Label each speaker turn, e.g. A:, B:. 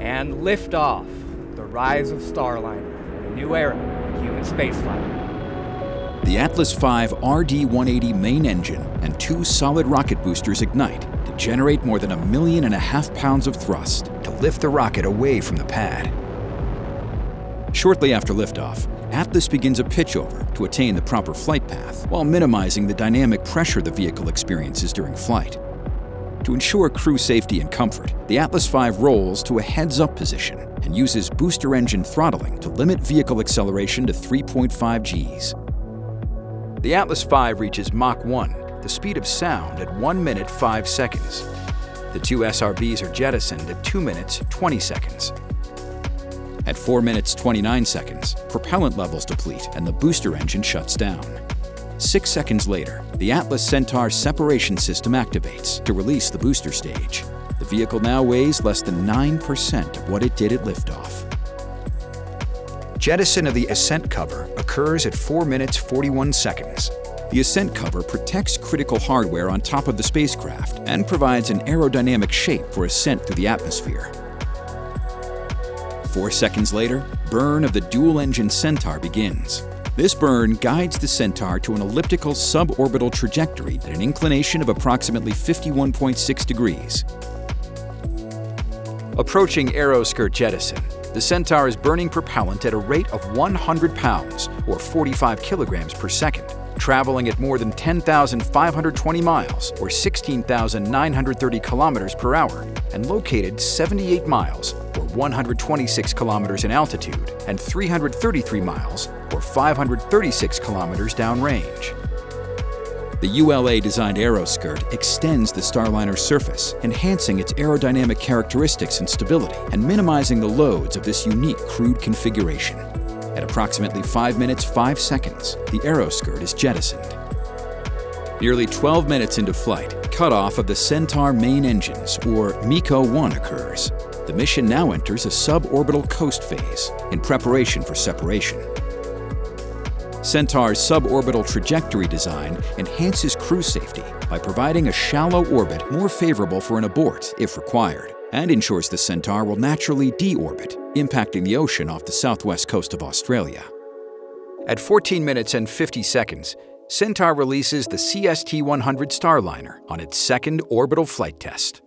A: And liftoff, the rise of Starliner and a new era in human spaceflight.
B: The Atlas V RD-180 main engine and two solid rocket boosters ignite to generate more than a million and a half pounds of thrust to lift the rocket away from the pad. Shortly after liftoff, Atlas begins a pitchover to attain the proper flight path while minimizing the dynamic pressure the vehicle experiences during flight. To ensure crew safety and comfort, the Atlas V rolls to a heads-up position and uses booster engine throttling to limit vehicle acceleration to 3.5 Gs. The Atlas V reaches Mach 1, the speed of sound, at 1 minute 5 seconds. The two SRBs are jettisoned at 2 minutes 20 seconds. At 4 minutes 29 seconds, propellant levels deplete and the booster engine shuts down. Six seconds later, the Atlas Centaur separation system activates to release the booster stage. The vehicle now weighs less than 9% of what it did at liftoff. Jettison of the ascent cover occurs at 4 minutes 41 seconds. The ascent cover protects critical hardware on top of the spacecraft and provides an aerodynamic shape for ascent through the atmosphere. Four seconds later, burn of the dual-engine Centaur begins. This burn guides the Centaur to an elliptical suborbital trajectory at an inclination of approximately 51.6 degrees. Approaching aeroskirt jettison, the Centaur is burning propellant at a rate of 100 pounds, or 45 kilograms per second, traveling at more than 10,520 miles, or 16,930 kilometers per hour, and located 78 miles, 126 kilometers in altitude, and 333 miles, or 536 kilometers downrange. The ULA-designed aeroskirt extends the Starliner's surface, enhancing its aerodynamic characteristics and stability, and minimizing the loads of this unique crewed configuration. At approximately 5 minutes 5 seconds, the aeroskirt is jettisoned. Nearly 12 minutes into flight, cutoff of the Centaur main engines, or MECO-1, occurs. The mission now enters a suborbital coast phase in preparation for separation. Centaur's suborbital trajectory design enhances crew safety by providing a shallow orbit more favorable for an abort if required, and ensures the Centaur will naturally deorbit, impacting the ocean off the southwest coast of Australia. At 14 minutes and 50 seconds, Centaur releases the CST-100 Starliner on its second orbital flight test.